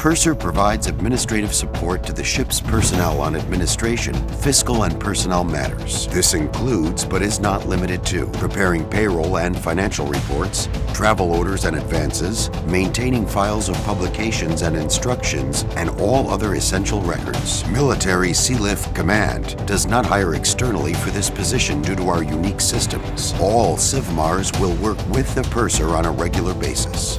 Purser provides administrative support to the ship's personnel on administration, fiscal, and personnel matters. This includes, but is not limited to, preparing payroll and financial reports, travel orders and advances, maintaining files of publications and instructions, and all other essential records. Military Sealift Command does not hire externally for this position due to our unique systems. All CIVMARs will work with the purser on a regular basis.